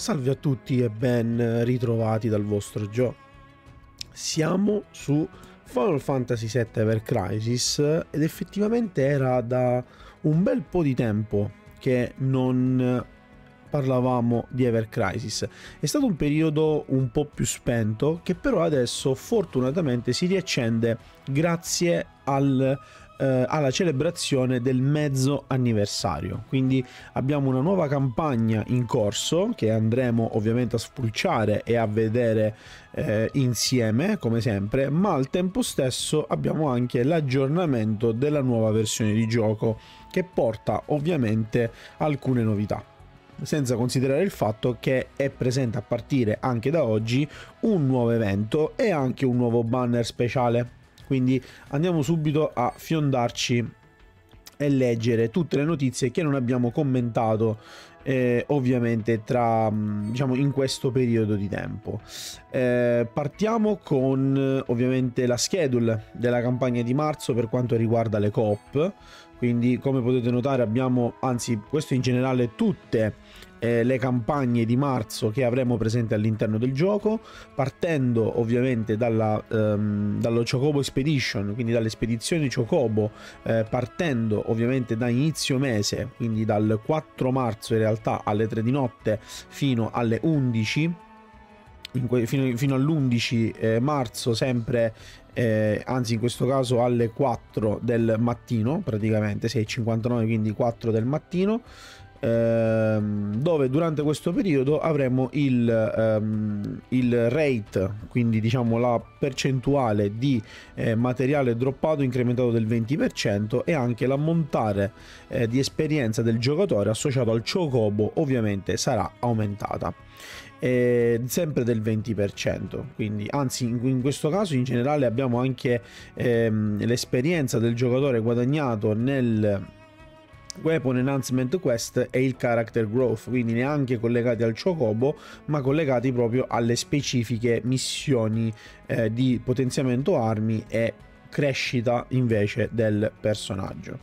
Salve a tutti e ben ritrovati dal vostro Joe. Siamo su Final Fantasy VII Ever Crisis ed effettivamente era da un bel po' di tempo che non parlavamo di Ever Crisis. È stato un periodo un po' più spento che però adesso fortunatamente si riaccende grazie al eh, alla celebrazione del mezzo anniversario. Quindi abbiamo una nuova campagna in corso che andremo ovviamente a spulciare e a vedere eh, insieme, come sempre, ma al tempo stesso abbiamo anche l'aggiornamento della nuova versione di gioco che porta ovviamente alcune novità senza considerare il fatto che è presente a partire anche da oggi un nuovo evento e anche un nuovo banner speciale quindi andiamo subito a fiondarci e leggere tutte le notizie che non abbiamo commentato eh, ovviamente tra diciamo in questo periodo di tempo. Eh, partiamo con ovviamente la schedule della campagna di marzo per quanto riguarda le coop quindi come potete notare abbiamo anzi questo in generale tutte eh, le campagne di marzo che avremo presente all'interno del gioco, partendo ovviamente dalla, ehm, dallo Chocobo Expedition, quindi dalle spedizioni Chocobo, eh, partendo ovviamente da inizio mese, quindi dal 4 marzo in realtà alle 3 di notte fino alle 11. Que- fino, fino, all'11 eh, marzo sempre eh, anzi in questo caso alle 4 del mattino praticamente 6.59 quindi 4 del mattino ehm, dove durante questo periodo avremo il, ehm, il rate, quindi diciamo la percentuale di eh, materiale droppato incrementato del 20% e anche l'ammontare eh, di esperienza del giocatore associato al Chocobo ovviamente sarà aumentata. Eh, sempre del 20%. Quindi, anzi, in, in, questo caso in generale abbiamo anche ehm, l'esperienza del giocatore guadagnato nel Weapon Enhancement Quest e il Character Growth, quindi neanche collegati al Chocobo, ma collegati proprio alle specifiche missioni eh, di potenziamento armi e crescita invece del personaggio.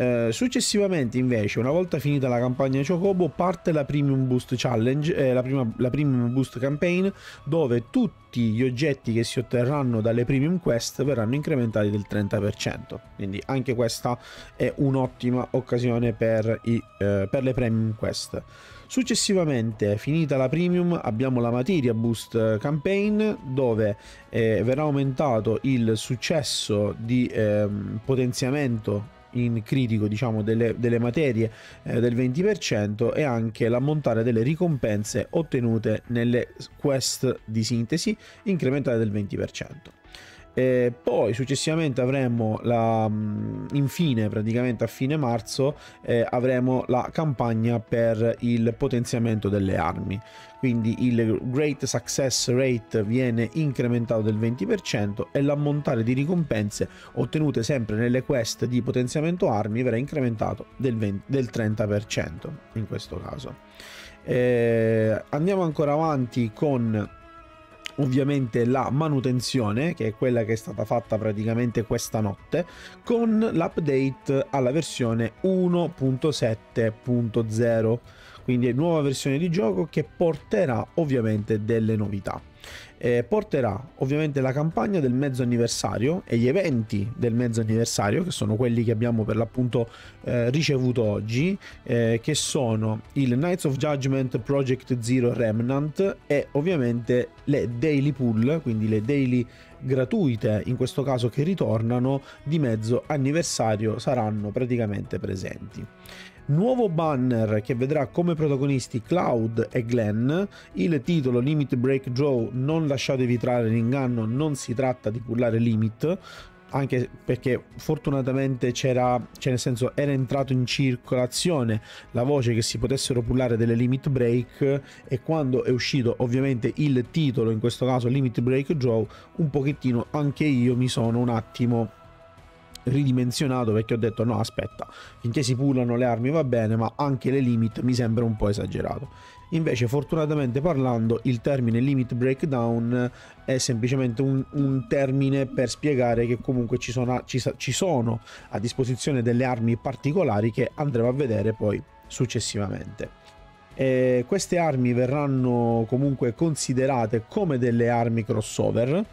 Eh, successivamente, invece, una volta finita la campagna Chocobo, parte la Premium Boost Challenge, eh, la, prima, la Premium Boost Campaign, dove tutti gli oggetti che si otterranno dalle Premium Quest verranno incrementati del 30%. Quindi anche questa è un'ottima occasione per, i, eh, per le Premium Quest. Successivamente, finita la premium, abbiamo la Materia Boost Campaign dove eh, verrà aumentato il successo di eh, potenziamento in critico diciamo delle, delle materie eh, del 20% e anche l'ammontare delle ricompense ottenute nelle quest di sintesi incrementate del 20%. E poi successivamente avremo la mm, infine praticamente a fine marzo eh, avremo la campagna per il potenziamento delle armi quindi il Great Success Rate viene incrementato del 20% e l'ammontare di ricompense ottenute sempre nelle quest di potenziamento armi verrà incrementato del, 20, del 30% in questo caso. Eh, andiamo ancora avanti con ovviamente la manutenzione, che è quella che è stata fatta praticamente questa notte, con l'update alla versione 1.7.0 quindi nuova versione di gioco che porterà ovviamente delle novità. Eh, porterà ovviamente la campagna del mezzo anniversario e gli eventi del mezzo anniversario che sono quelli che abbiamo per l'appunto eh, ricevuto oggi eh, che sono il Knights of Judgment Project Zero Remnant e ovviamente le daily pool quindi le daily gratuite in questo caso che ritornano di mezzo anniversario saranno praticamente presenti Nuovo banner che vedrà come protagonisti Cloud e Glenn. Il titolo Limit Break Draw, non lasciatevi trarre in inganno, non si tratta di pullare limit, anche perché fortunatamente c'era, cioè nel senso era entrato in circolazione la voce che si potessero pullare delle limit break e quando è uscito ovviamente il titolo, in questo caso limit break draw, un pochettino anche io mi sono un attimo ridimensionato perché ho detto no aspetta finché si pullano le armi va bene ma anche le limit mi sembra un po' esagerato. Invece fortunatamente parlando il termine limit breakdown è semplicemente un, un termine per spiegare che comunque ci sono, ci, ci sono a disposizione delle armi particolari che andremo a vedere poi successivamente. Eh, queste armi verranno comunque considerate come delle armi crossover,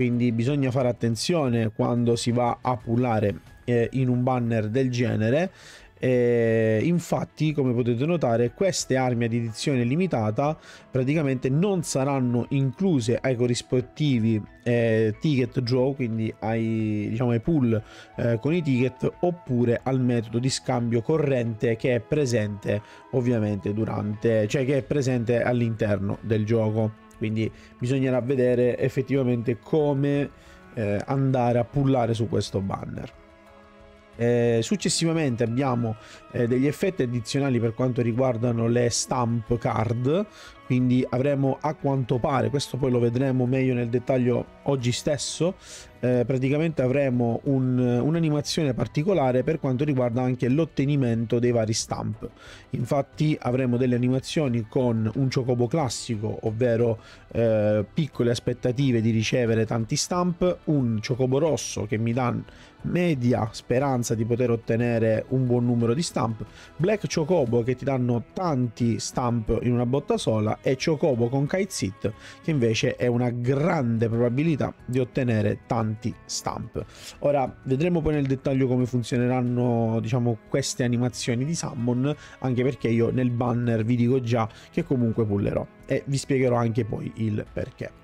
quindi bisogna fare attenzione quando si va a pullare eh, in un banner del genere e infatti, come potete notare, queste armi ad edizione limitata praticamente non saranno incluse ai corrispettivi eh, ticket draw, quindi ai, diciamo, ai pool eh, con i ticket, oppure al metodo di scambio corrente che è presente ovviamente durante, cioè che è presente all'interno del gioco. Quindi bisognerà vedere effettivamente come eh, andare a pullare su questo banner. Eh, successivamente abbiamo eh, degli effetti addizionali per quanto riguardano le stamp card, quindi avremo a quanto pare, questo poi lo vedremo meglio nel dettaglio oggi stesso, eh, praticamente avremo un, un'animazione particolare per quanto riguarda anche l'ottenimento dei vari stamp. Infatti avremo delle animazioni con un chocobo classico, ovvero eh, piccole aspettative di ricevere tanti stamp, un chocobo rosso che mi dà media speranza di poter ottenere un buon numero di stamp, Black Chocobo che ti danno tanti stamp in una botta sola e Chocobo con Sit che invece è una grande probabilità di ottenere tanti stamp. Ora vedremo poi nel dettaglio come funzioneranno diciamo queste animazioni di summon, anche perché io nel banner vi dico già che comunque pullerò e vi spiegherò anche poi il perché.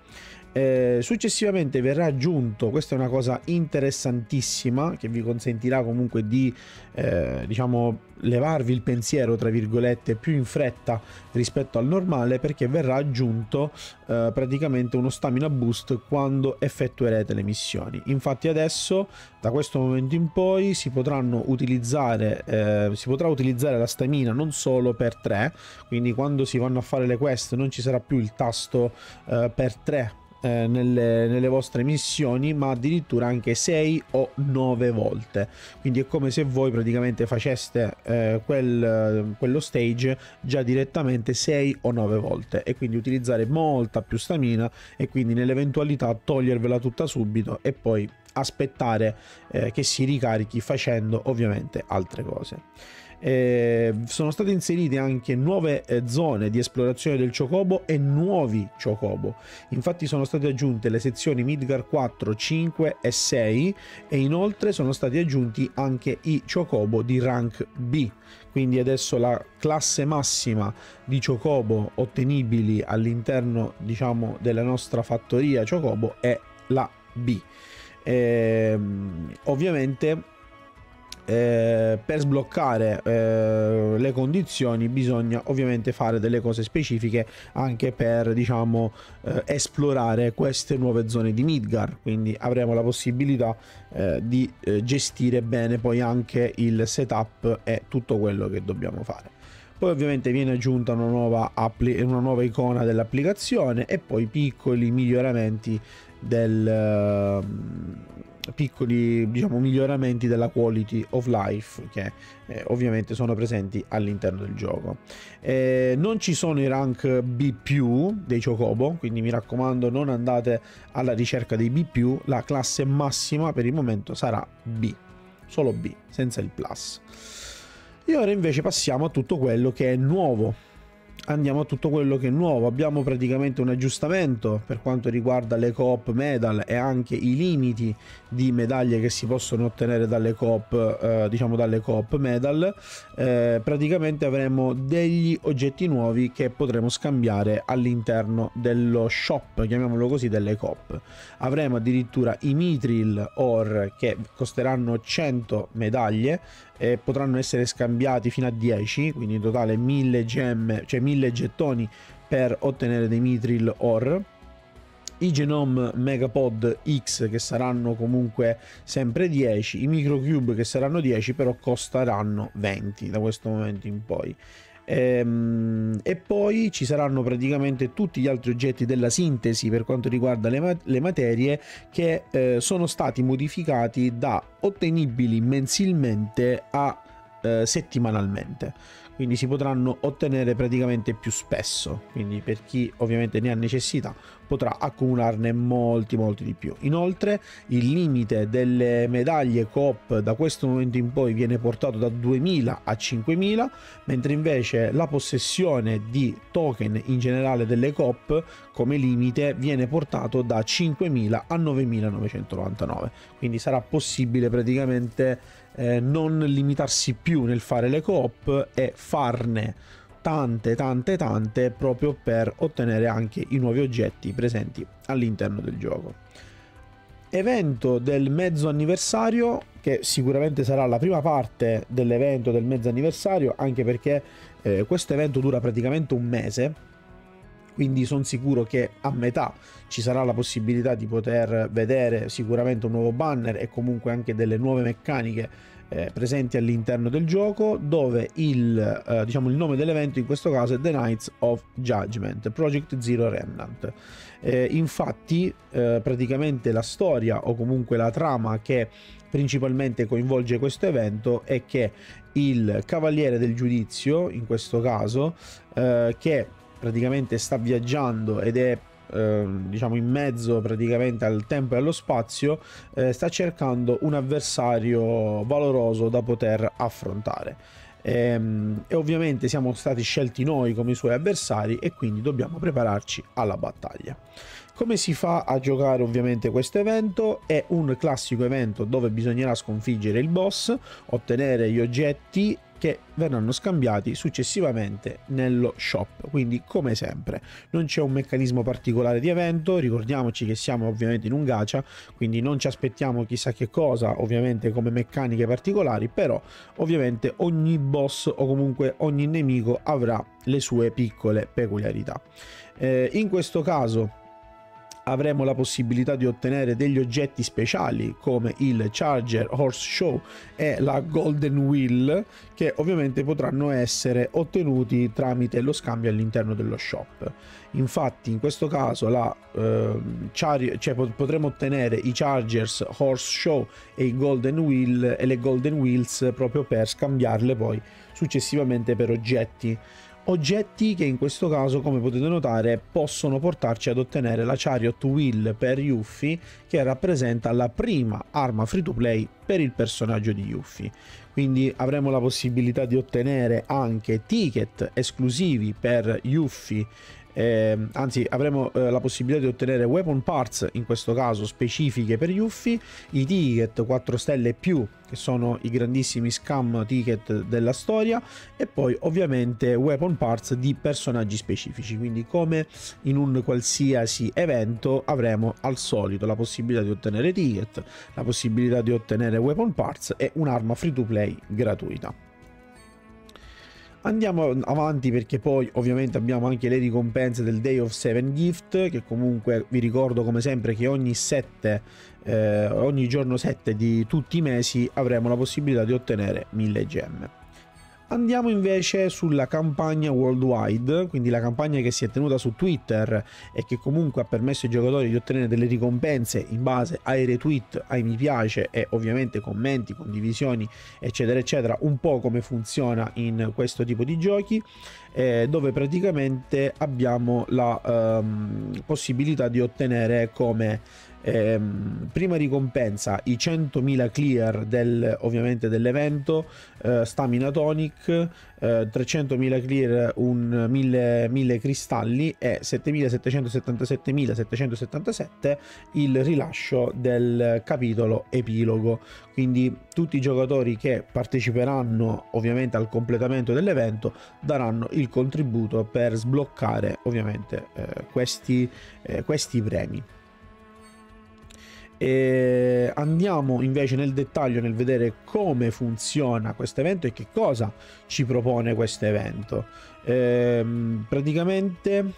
Eh, successivamente verrà aggiunto, questa è una cosa interessantissima che vi consentirà comunque di eh, diciamo levarvi il pensiero tra virgolette più in fretta rispetto al normale perché verrà aggiunto eh, praticamente uno stamina boost quando effettuerete le missioni. Infatti adesso da questo momento in poi si potranno utilizzare eh, si potrà utilizzare la stamina non solo per 3 quindi quando si vanno a fare le quest non ci sarà più il tasto eh, per 3 eh, nelle, nelle, vostre missioni, ma addirittura anche 6 o 9 volte. Quindi è come se voi praticamente faceste eh, quel, quello stage già direttamente 6 o 9 volte e quindi utilizzare molta più stamina e quindi nell'eventualità togliervela tutta subito e poi aspettare eh, che si ricarichi facendo ovviamente altre cose. Eh, sono state inserite anche nuove eh, zone di esplorazione del Chocobo e nuovi Chocobo. Infatti sono state aggiunte le sezioni Midgar 4, 5 e 6 e inoltre sono stati aggiunti anche i Chocobo di rank B. Quindi adesso la classe massima di Chocobo ottenibili all'interno diciamo della nostra fattoria Chocobo è la B. Eh, ovviamente eh, per sbloccare eh, le condizioni bisogna ovviamente fare delle cose specifiche anche per diciamo eh, esplorare queste nuove zone di Midgar. Quindi avremo la possibilità eh, di eh, gestire bene poi anche il setup e tutto quello che dobbiamo fare. Poi ovviamente viene aggiunta una nuova, una nuova icona dell'applicazione e poi piccoli miglioramenti del piccoli diciamo, miglioramenti della quality of life che eh, ovviamente sono presenti all'interno del gioco. Eh, non ci sono i rank B dei Chocobo, quindi mi raccomando non andate alla ricerca dei B la classe massima per il momento sarà B, solo B, senza il plus. E ora invece passiamo a tutto quello che è nuovo andiamo a tutto quello che è nuovo. Abbiamo praticamente un aggiustamento per quanto riguarda le coop medal e anche i limiti di medaglie che si possono ottenere dalle coop, eh, diciamo dalle coop medal. Eh, praticamente avremo degli oggetti nuovi che potremo scambiare all'interno dello shop, chiamiamolo così, delle coop. Avremo addirittura i Mitril Or che costeranno 100 medaglie e potranno essere scambiati fino a 10, quindi in totale 1000 gemme, cioè 1000 gettoni per ottenere dei Mithril Or. I Genome Megapod X che saranno comunque sempre 10, i Microcube che saranno 10 però costeranno 20 da questo momento in poi. Ehm, e poi ci saranno praticamente tutti gli altri oggetti della sintesi per quanto riguarda le, ma- le materie che eh, sono stati modificati da ottenibili mensilmente a eh, settimanalmente quindi si potranno ottenere praticamente più spesso, quindi per chi ovviamente ne ha necessità potrà accumularne molti molti di più. Inoltre il limite delle medaglie coop da questo momento in poi viene portato da 2000 a 5000, mentre invece la possessione di token in generale delle coop come limite viene portato da 5000 a 9999. Quindi sarà possibile praticamente eh, non limitarsi più nel fare le coop e farne tante tante tante proprio per ottenere anche i nuovi oggetti presenti all'interno del gioco. Evento del mezzo anniversario che sicuramente sarà la prima parte dell'evento del mezzo anniversario anche perché eh, questo evento dura praticamente un mese quindi sono sicuro che a metà ci sarà la possibilità di poter vedere sicuramente un nuovo banner e comunque anche delle nuove meccaniche eh, presenti all'interno del gioco dove il, eh, diciamo, il nome dell'evento in questo caso è The Knights of Judgment Project Zero Remnant. Eh, infatti eh, praticamente la storia o comunque la trama che principalmente coinvolge questo evento è che il cavaliere del giudizio in questo caso eh, che praticamente sta viaggiando ed è Ehm, diciamo in mezzo praticamente al tempo e allo spazio eh, sta cercando un avversario valoroso da poter affrontare e, ehm, e ovviamente siamo stati scelti noi come i suoi avversari e quindi dobbiamo prepararci alla battaglia come si fa a giocare ovviamente questo evento? È un classico evento dove bisognerà sconfiggere il boss, ottenere gli oggetti che verranno scambiati successivamente nello shop. Quindi come sempre non c'è un meccanismo particolare di evento ricordiamoci che siamo ovviamente in un gacha quindi non ci aspettiamo chissà che cosa ovviamente come meccaniche particolari però ovviamente ogni boss o comunque ogni nemico avrà le sue piccole peculiarità. Eh, in questo caso avremo la possibilità di ottenere degli oggetti speciali come il Charger Horse Show e la Golden Wheel che ovviamente potranno essere ottenuti tramite lo scambio all'interno dello shop. Infatti in questo caso la, eh, cioè, potremo ottenere i Chargers Horse Show e i Golden Wheel e le Golden Wheels proprio per scambiarle poi successivamente per oggetti oggetti che in questo caso come potete notare possono portarci ad ottenere la Chariot Wheel per Yuffie che rappresenta la prima arma free to play per il personaggio di Yuffie. Quindi avremo la possibilità di ottenere anche ticket esclusivi per Yuffie eh, anzi avremo eh, la possibilità di ottenere weapon parts in questo caso specifiche per Yuffie i ticket 4 stelle più che sono i grandissimi scam ticket della storia e poi ovviamente weapon parts di personaggi specifici. Quindi come in un qualsiasi evento avremo al solito la possibilità di ottenere ticket la possibilità di ottenere weapon parts e un'arma free to play gratuita Andiamo avanti perché poi ovviamente abbiamo anche le ricompense del Day of Seven Gift che comunque vi ricordo come sempre che ogni 7 eh, ogni giorno 7 di tutti i mesi avremo la possibilità di ottenere 1000 gemme. Andiamo invece sulla campagna worldwide, quindi la campagna che si è tenuta su Twitter e che comunque ha permesso ai giocatori di ottenere delle ricompense in base ai retweet, ai mi piace e ovviamente commenti, condivisioni, eccetera, eccetera, un po' come funziona in questo tipo di giochi, eh, dove praticamente abbiamo la ehm, possibilità di ottenere come ehm, prima ricompensa i 100.000 clear del, ovviamente dell'evento eh, stamina tonic eh, 300.000 clear un 1000, 1000 cristalli e 7.777.777 il rilascio del capitolo epilogo. Quindi tutti i giocatori che parteciperanno ovviamente al completamento dell'evento daranno il contributo per sbloccare ovviamente eh, questi, eh, questi premi e andiamo invece nel dettaglio nel vedere come funziona questo evento e che cosa ci propone questo evento. Ehm, praticamente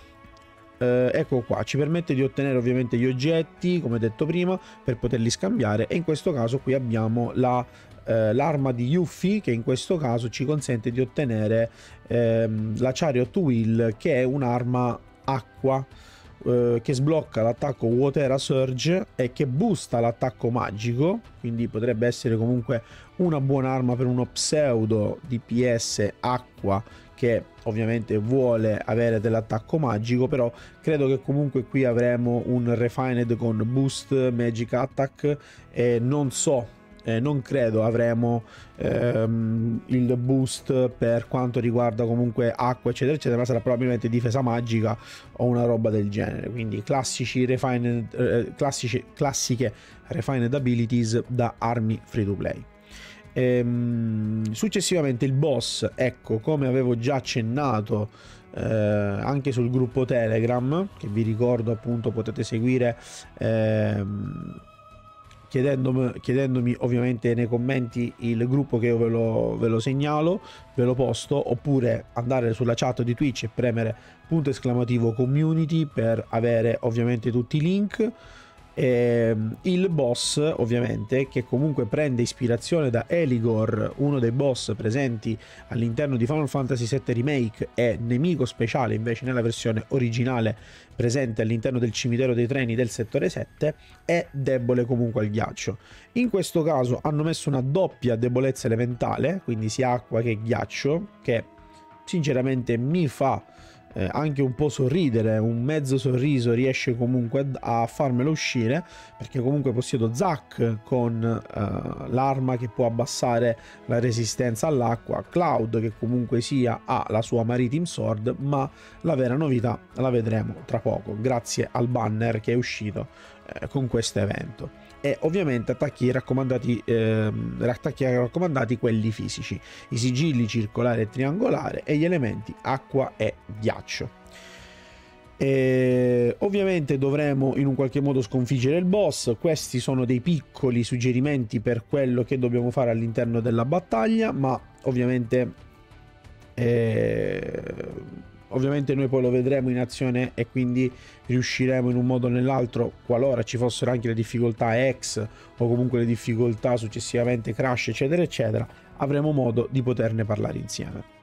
eh, ecco qua, ci permette di ottenere ovviamente gli oggetti, come detto prima, per poterli scambiare e in questo caso qui abbiamo la, eh, l'arma di Yuffie che in questo caso ci consente di ottenere ehm, la Chariot Wheel che è un'arma acqua eh, che sblocca l'attacco Water Surge e che boosta l'attacco magico, quindi potrebbe essere comunque una buona arma per uno pseudo DPS acqua che ovviamente vuole avere dell'attacco magico però credo che comunque qui avremo un refined con boost magic attack e non so eh, non credo avremo ehm, il boost per quanto riguarda comunque acqua eccetera eccetera ma sarà probabilmente difesa magica o una roba del genere. Quindi classici refined eh, classici, classiche refined abilities da armi free to play. Ehm, successivamente il boss, ecco, come avevo già accennato eh, anche sul gruppo Telegram, che vi ricordo appunto potete seguire ehm, chiedendomi, chiedendomi, ovviamente nei commenti il gruppo che io ve lo, ve lo, segnalo, ve lo posto, oppure andare sulla chat di Twitch e premere punto esclamativo community per avere ovviamente tutti i link. E ehm, il boss, ovviamente, che comunque prende ispirazione da Eligor, uno dei boss presenti all'interno di Final Fantasy VII Remake, e nemico speciale invece nella versione originale presente all'interno del cimitero dei treni del settore 7, è debole comunque al ghiaccio. In questo caso hanno messo una doppia debolezza elementale, quindi sia acqua che ghiaccio, che sinceramente mi fa eh, anche un po' sorridere, un mezzo sorriso riesce comunque a farmelo uscire perché comunque possiedo Zack con eh, l'arma che può abbassare la resistenza all'acqua, Cloud che comunque sia ha la sua Maritime Sword ma la vera novità la vedremo tra poco grazie al banner che è uscito eh, con questo evento e ovviamente attacchi raccomandati, eh, attacchi raccomandati quelli fisici, i sigilli circolare e triangolare e gli elementi acqua e ghiaccio. E ovviamente dovremo in un qualche modo sconfiggere il boss. Questi sono dei piccoli suggerimenti per quello che dobbiamo fare all'interno della battaglia, ma ovviamente eh, Ovviamente noi poi lo vedremo in azione e quindi riusciremo in un modo o nell'altro, qualora ci fossero anche le difficoltà X o comunque le difficoltà successivamente crash eccetera eccetera, avremo modo di poterne parlare insieme.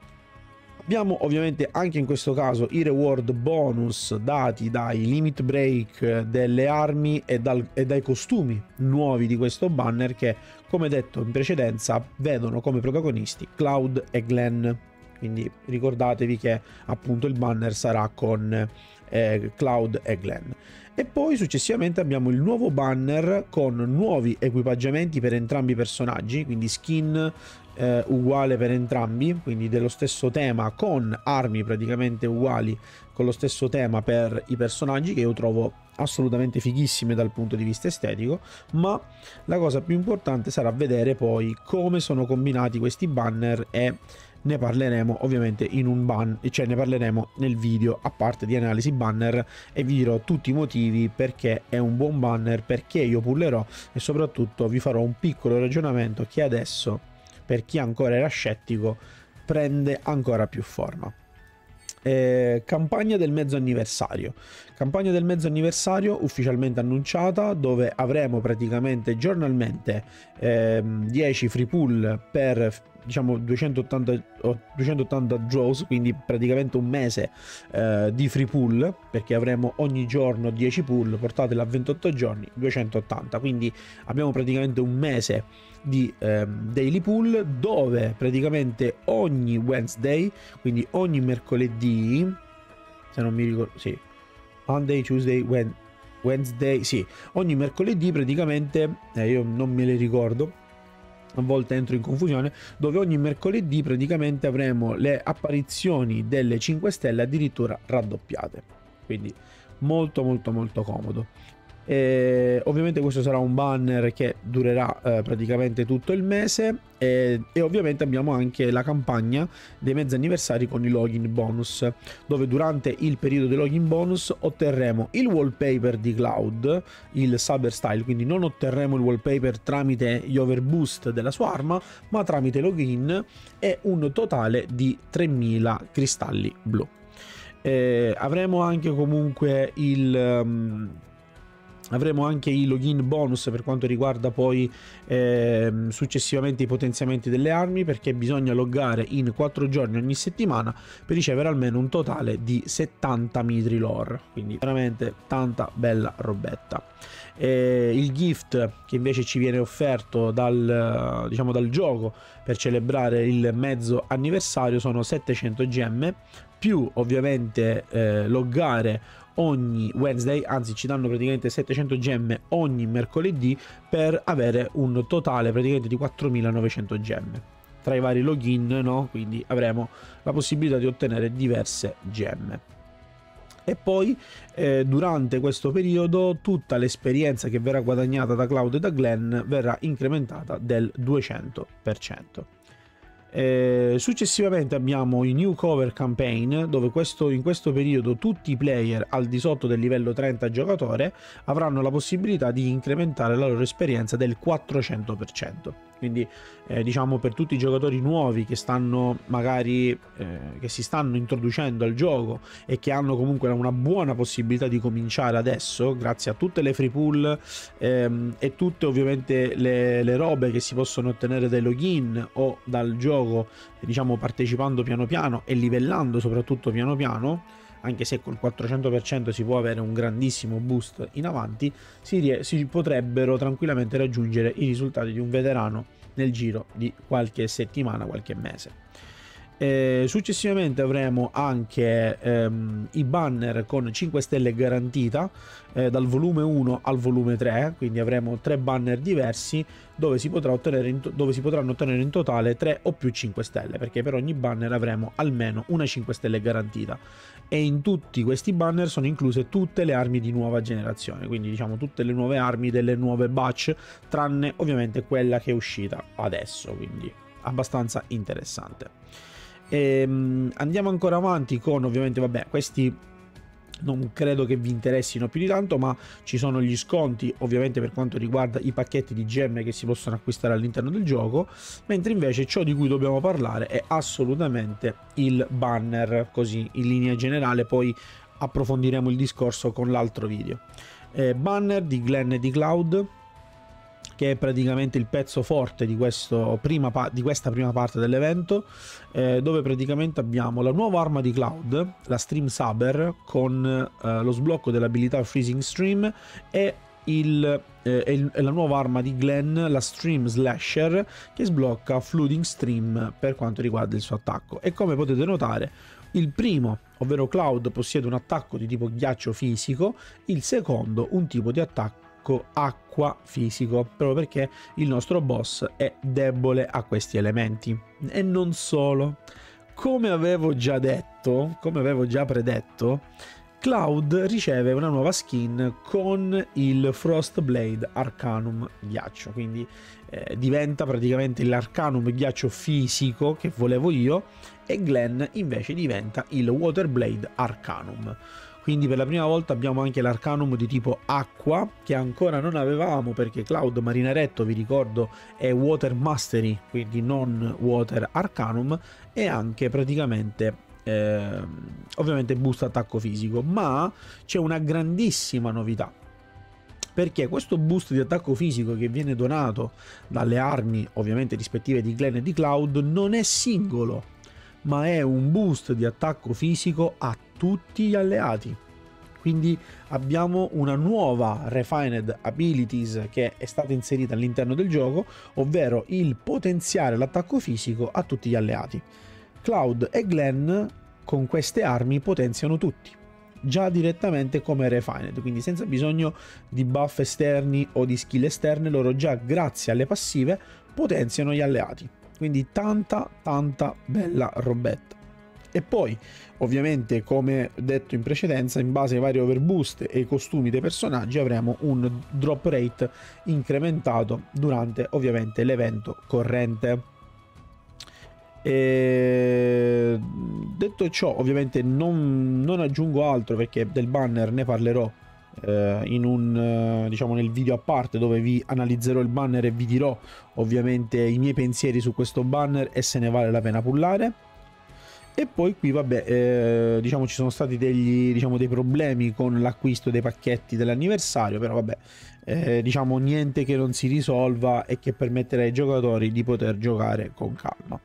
Abbiamo ovviamente anche in questo caso i reward bonus dati dai limit break delle armi e, dal, e, dai costumi nuovi di questo banner che, come detto in precedenza, vedono come protagonisti Cloud e Glenn quindi ricordatevi che appunto il banner sarà con eh, Cloud e Glenn. E poi successivamente abbiamo il nuovo banner con nuovi equipaggiamenti per entrambi i personaggi, quindi skin eh, uguale per entrambi, quindi dello stesso tema con armi praticamente uguali con lo stesso tema per i personaggi che io trovo assolutamente fighissime dal punto di vista estetico, ma la cosa più importante sarà vedere poi come sono combinati questi banner e ne parleremo ovviamente in un ban, cioè ne parleremo nel video a parte di analisi banner e vi dirò tutti i motivi perché è un buon banner, perché io pullerò e soprattutto vi farò un piccolo ragionamento che adesso per chi ancora era scettico prende ancora più forma. Eh, campagna del mezzo anniversario. Campagna del mezzo anniversario ufficialmente annunciata dove avremo praticamente giornalmente eh, 10 free pull per diciamo 280, 280 draws, quindi praticamente un mese eh, di free pull, perché avremo ogni giorno 10 pull, portatela a 28 giorni, 280, quindi abbiamo praticamente un mese di eh, daily pull dove praticamente ogni Wednesday, quindi ogni mercoledì, se non mi ricordo, sì, Monday, Tuesday, Wednesday, sì, ogni mercoledì praticamente, eh, io non me le ricordo, a volte entro in confusione, dove ogni mercoledì praticamente avremo le apparizioni delle 5 stelle addirittura raddoppiate. Quindi molto molto molto comodo. E ovviamente questo sarà un banner che durerà eh, praticamente tutto il mese e, e, ovviamente abbiamo anche la campagna dei mezzi anniversari con i login bonus dove durante il periodo dei login bonus otterremo il wallpaper di Cloud il Saber Style quindi non otterremo il wallpaper tramite gli overboost della sua arma ma tramite login e un totale di 3000 cristalli blu. Eh, avremo anche comunque il um, Avremo anche i login bonus per quanto riguarda poi eh, successivamente i potenziamenti delle armi perché bisogna loggare in 4 giorni ogni settimana per ricevere almeno un totale di 70 mitri lore, quindi veramente tanta bella robetta. Eh, il gift che invece ci viene offerto dal, diciamo, dal gioco per celebrare il mezzo anniversario sono 700 gemme più ovviamente eh, loggare ogni Wednesday, anzi ci danno praticamente 700 gemme ogni mercoledì per avere un totale praticamente di 4900 gemme tra i vari login, no? Quindi avremo la possibilità di ottenere diverse gemme. E poi eh, durante questo periodo tutta l'esperienza che verrà guadagnata da Cloud e da Glenn verrà incrementata del 200%. Eh, successivamente abbiamo i New Cover Campaign, dove questo, in questo periodo tutti i player al di sotto del livello 30 giocatore avranno la possibilità di incrementare la loro esperienza del 400%. Quindi eh, diciamo per tutti i giocatori nuovi che stanno magari eh, che si stanno introducendo al gioco e che hanno comunque una buona possibilità di cominciare adesso grazie a tutte le free pool ehm, e tutte ovviamente le, le robe che si possono ottenere dai login o dal gioco diciamo partecipando piano piano e livellando soprattutto piano piano anche se col 400% si può avere un grandissimo boost in avanti, si, si potrebbero tranquillamente raggiungere i risultati di un veterano nel giro di qualche settimana, qualche mese. Eh, successivamente avremo anche ehm, i banner con 5 stelle garantita eh, dal volume 1 al volume 3 quindi avremo tre banner diversi dove si, dove si, potranno ottenere in totale 3 o più 5 stelle perché per ogni banner avremo almeno una 5 stelle garantita. E in tutti questi banner sono incluse tutte le armi di nuova generazione quindi diciamo tutte le nuove armi delle nuove batch tranne ovviamente quella che è uscita adesso quindi abbastanza interessante ehm, andiamo ancora avanti con ovviamente, vabbè, questi non credo che vi interessino più di tanto, ma ci sono gli sconti ovviamente per quanto riguarda i pacchetti di gemme che si possono acquistare all'interno del gioco, mentre invece ciò di cui dobbiamo parlare è assolutamente il banner, così in linea generale, poi approfondiremo il discorso con l'altro video. Eh, banner di Glenn di Cloud, che è praticamente il pezzo forte di, prima, di questa prima parte dell'evento, eh, dove praticamente abbiamo la nuova arma di Cloud, la Stream Saber, con eh, lo sblocco dell'abilità Freezing Stream e il, eh, la nuova arma di Glenn, la Stream Slasher, che sblocca Flooding Stream per quanto riguarda il suo attacco. E come potete notare, il primo, ovvero Cloud, possiede un attacco di tipo ghiaccio fisico, il secondo un tipo di attacco attacco acqua fisico, proprio perché il nostro boss è debole a questi elementi. E non solo, come avevo già detto, come avevo già predetto, Cloud riceve una nuova skin con il Frostblade Arcanum ghiaccio, quindi eh, diventa praticamente l'Arcanum ghiaccio fisico che volevo io e Glenn invece diventa il Waterblade Arcanum quindi per la prima volta abbiamo anche l'arcanum di tipo acqua che ancora non avevamo perché Cloud Marinaretto vi ricordo è Water Mastery quindi non Water Arcanum e anche praticamente eh, ovviamente boost attacco fisico. Ma c'è una grandissima novità perché questo boost di attacco fisico che viene donato dalle armi ovviamente rispettive di Glenn e di Cloud non è singolo ma è un boost di attacco fisico a tutti gli alleati. Quindi abbiamo una nuova Refined Abilities che è stata inserita all'interno del gioco, ovvero il potenziare l'attacco fisico a tutti gli alleati. Cloud e Glenn con queste armi potenziano tutti già direttamente come Refined, quindi senza bisogno di buff esterni o di skill esterne, loro già grazie alle passive potenziano gli alleati. Quindi tanta tanta bella robetta. E poi, ovviamente, come detto in precedenza, in base ai vari overboost e ai costumi dei personaggi avremo un drop rate incrementato durante ovviamente l'evento corrente. E detto ciò, ovviamente non, non, aggiungo altro perché del banner ne parlerò in un, eh, diciamo nel video a parte dove vi analizzerò il banner e vi dirò ovviamente i miei pensieri su questo banner e se ne vale la pena pullare E poi qui, vabbè, eh, diciamo ci sono stati degli, diciamo, dei problemi con l'acquisto dei pacchetti dell'anniversario, però vabbè, eh, diciamo niente che non si risolva e che permetterà ai giocatori di poter giocare con calma.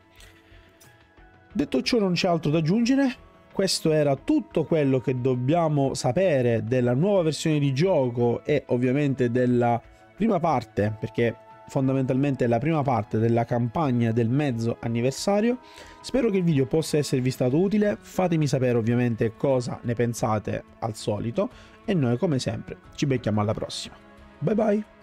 Detto ciò non c'è altro da aggiungere, questo era tutto quello che dobbiamo sapere della nuova versione di gioco e ovviamente della prima parte, perché fondamentalmente la prima parte della campagna del mezzo anniversario. Spero che il video possa esservi stato utile, fatemi sapere ovviamente cosa ne pensate al solito e noi come sempre ci becchiamo alla prossima. Bye bye!